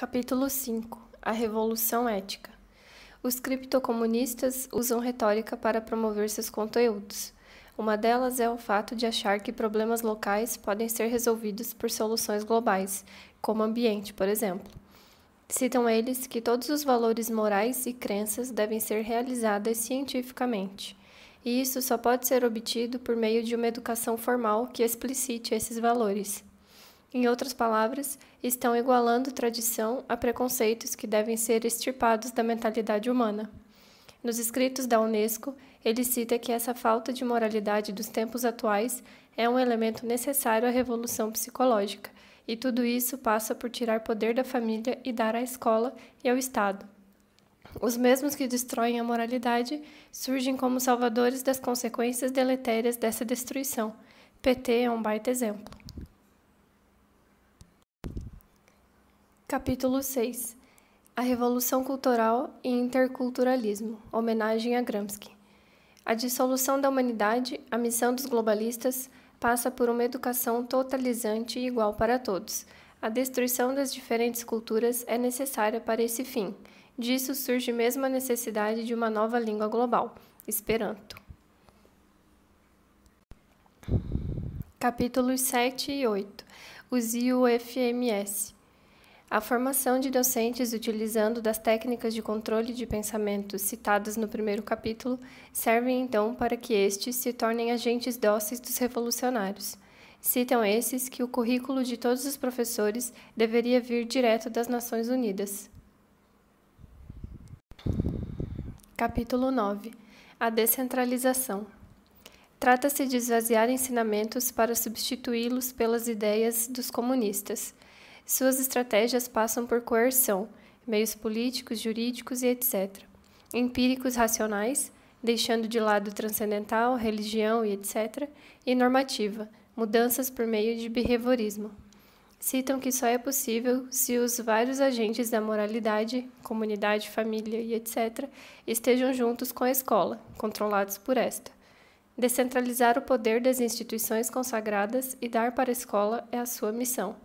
Capítulo 5 A Revolução Ética Os criptocomunistas usam retórica para promover seus conteúdos. Uma delas é o fato de achar que problemas locais podem ser resolvidos por soluções globais, como ambiente, por exemplo. Citam eles que todos os valores morais e crenças devem ser realizadas cientificamente, e isso só pode ser obtido por meio de uma educação formal que explicite esses valores. Em outras palavras, estão igualando tradição a preconceitos que devem ser extirpados da mentalidade humana. Nos escritos da Unesco, ele cita que essa falta de moralidade dos tempos atuais é um elemento necessário à revolução psicológica, e tudo isso passa por tirar poder da família e dar à escola e ao Estado. Os mesmos que destroem a moralidade surgem como salvadores das consequências deletérias dessa destruição. PT é um baita exemplo. Capítulo 6 A Revolução Cultural e Interculturalismo Homenagem a Gramsci. A dissolução da humanidade, a missão dos globalistas, passa por uma educação totalizante e igual para todos. A destruição das diferentes culturas é necessária para esse fim. Disso surge mesmo a necessidade de uma nova língua global, Esperanto. Capítulos 7 e 8 Os IUFMS a formação de docentes utilizando das técnicas de controle de pensamento citadas no primeiro capítulo servem então para que estes se tornem agentes dóceis dos revolucionários. Citam esses que o currículo de todos os professores deveria vir direto das Nações Unidas. Capítulo 9 A descentralização. Trata-se de esvaziar ensinamentos para substituí-los pelas ideias dos comunistas. Suas estratégias passam por coerção, meios políticos, jurídicos e etc. Empíricos racionais, deixando de lado transcendental, religião e etc. E normativa, mudanças por meio de behaviorismo. Citam que só é possível se os vários agentes da moralidade, comunidade, família e etc., estejam juntos com a escola, controlados por esta. Descentralizar o poder das instituições consagradas e dar para a escola é a sua missão.